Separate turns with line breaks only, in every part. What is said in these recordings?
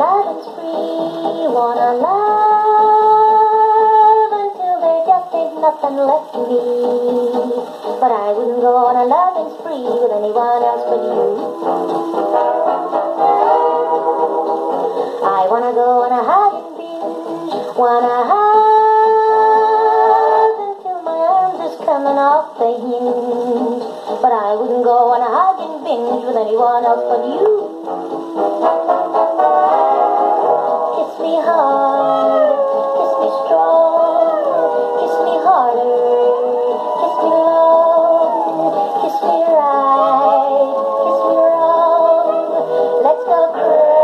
love is free, wanna love until there just ain't nothing left to be. But I wouldn't go on a loving spree with anyone else but you. I wanna go on a hide and be, wanna hide until my arms is coming off the hinge. But I wouldn't go on a hug and binge with anyone else but you. Me hard, kiss me strong, kiss me harder, kiss me long, kiss me right, kiss me wrong. Let's go crazy.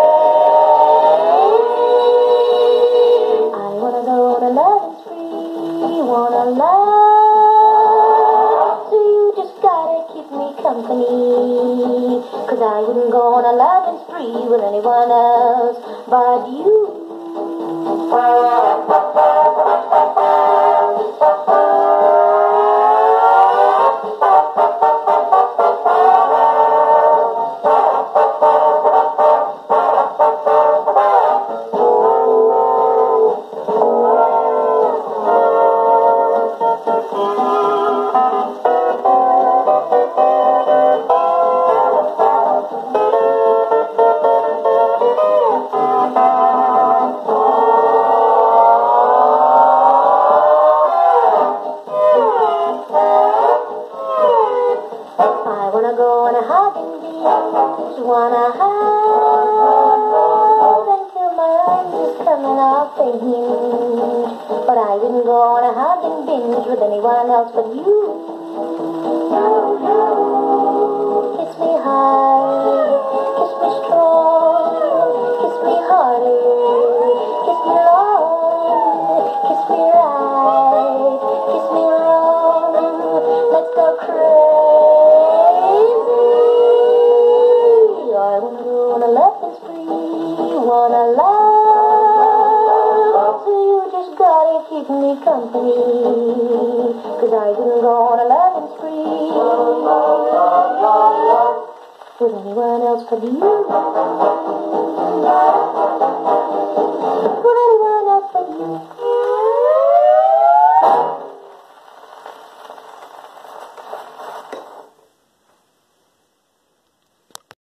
I wanna go on a loving spree, wanna love. So you just gotta keep me company. Cause I wouldn't go on a loving spree with anyone else but you. I beach, wanna hug until my arms is coming off the hinge. But I wouldn't go on a hugging binge with anyone else but you. Kiss wanna love. So you just gotta keep me company. Cause I wouldn't go on a loving spree. With anyone else but you.